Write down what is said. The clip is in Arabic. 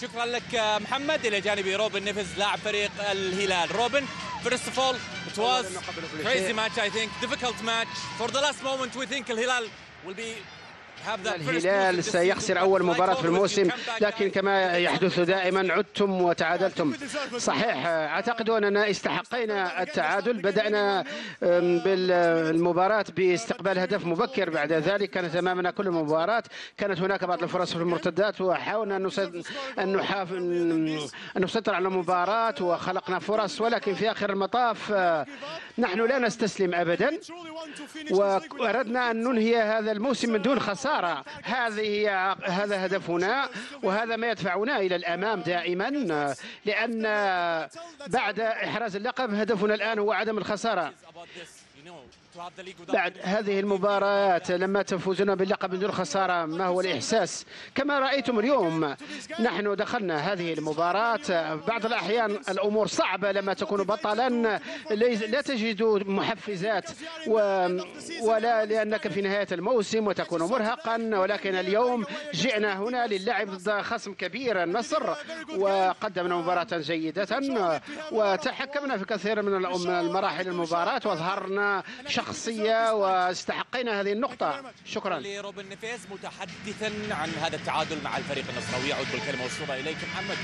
شكرا لك آه، محمد. إلى جانبي روبن نيفز لاعب فريق الهلال. روبن first of all it was crazy match I think difficult match for the last moment we think الهلال will be الهلال سيخسر أول مباراة في الموسم لكن كما يحدث دائما عدتم وتعادلتم. صحيح أعتقد أننا استحقينا التعادل. بدأنا بالمباراة باستقبال هدف مبكر. بعد ذلك كانت أمامنا كل المباراة. كانت هناك بعض الفرص في المرتدات وحاولنا أن نحاف أن نسيطر على المباراة وخلقنا فرص. ولكن في آخر المطاف نحن لا نستسلم أبدا وأردنا أن ننهي هذا الموسم من دون خسارة. الخسارة هذه هي هذا هدفنا وهذا ما يدفعنا إلى الأمام دائما لأن بعد إحراز اللقب هدفنا الآن هو عدم الخسارة. بعد هذه المباريات لما تفوزون باللقب بدون خسارة ما هو الإحساس؟ كما رأيتم اليوم نحن دخلنا هذه المباراة. بعض الأحيان الأمور صعبة لما تكون بطلا. لا تجد محفزات ولا لأنك في نهاية الموسم وتكون مرهقا. ولكن اليوم جئنا هنا للعب ضد خصم كبير النصر. وقدمنا مباراة جيدة. وتحكمنا في كثير من المراحل المباراة. وأظهرنا شخصية واستحقينا هذه النقطة. شكرا. لروبن نفيز متحدثا عن هذا التعادل مع الفريق النصراوي. يعود بالكلمة والصورة إليك محمد.